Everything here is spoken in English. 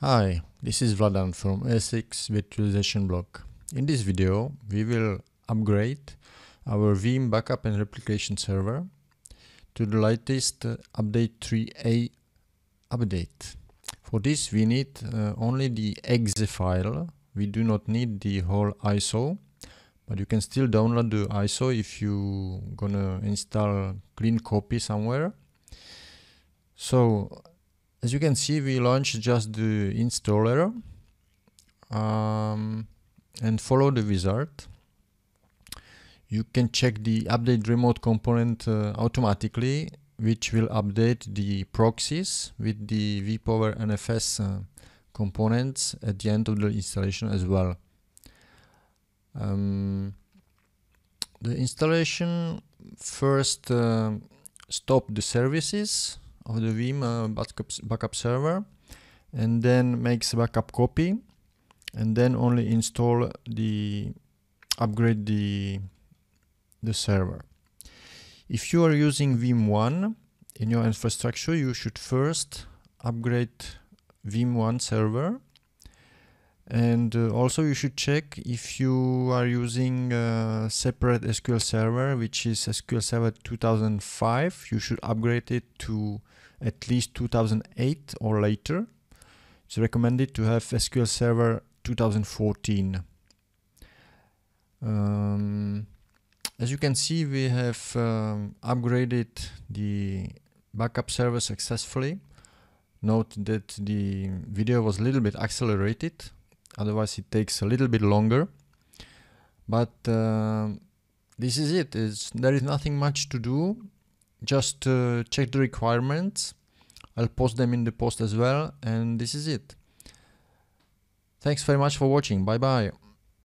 Hi, this is Vladan from ESX Virtualization Blog. In this video, we will upgrade our Veeam backup and replication server to the latest uh, update 3a update. For this, we need uh, only the exe file. We do not need the whole ISO, but you can still download the ISO if you gonna install clean copy somewhere. So as you can see we launched just the installer um, and follow the wizard you can check the update remote component uh, automatically which will update the proxies with the vPower NFS uh, components at the end of the installation as well. Um, the installation first uh, stop the services of the Veeam uh, backup, backup server and then makes a backup copy and then only install the upgrade the the server. If you are using Veeam ONE in your infrastructure, you should first upgrade Veeam ONE server and uh, also you should check if you are using a separate SQL server which is SQL Server 2005 you should upgrade it to at least 2008 or later. It's recommended to have SQL Server 2014. Um, as you can see, we have um, upgraded the backup server successfully. Note that the video was a little bit accelerated, otherwise it takes a little bit longer. But uh, this is it. It's, there is nothing much to do. Just uh, check the requirements. I'll post them in the post as well and this is it. Thanks very much for watching. Bye bye